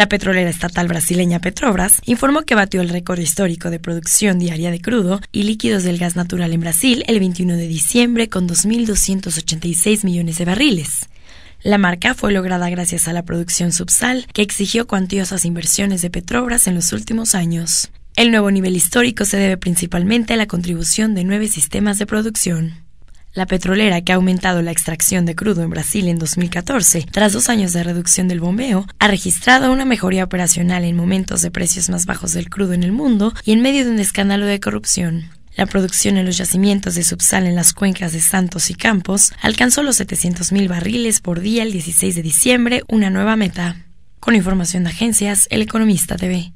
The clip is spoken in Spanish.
La petrolera estatal brasileña Petrobras informó que batió el récord histórico de producción diaria de crudo y líquidos del gas natural en Brasil el 21 de diciembre con 2.286 millones de barriles. La marca fue lograda gracias a la producción subsal, que exigió cuantiosas inversiones de Petrobras en los últimos años. El nuevo nivel histórico se debe principalmente a la contribución de nueve sistemas de producción. La petrolera, que ha aumentado la extracción de crudo en Brasil en 2014, tras dos años de reducción del bombeo, ha registrado una mejoría operacional en momentos de precios más bajos del crudo en el mundo y en medio de un escándalo de corrupción. La producción en los yacimientos de subsal en las cuencas de Santos y Campos alcanzó los 700.000 barriles por día el 16 de diciembre, una nueva meta. Con información de agencias, El Economista TV.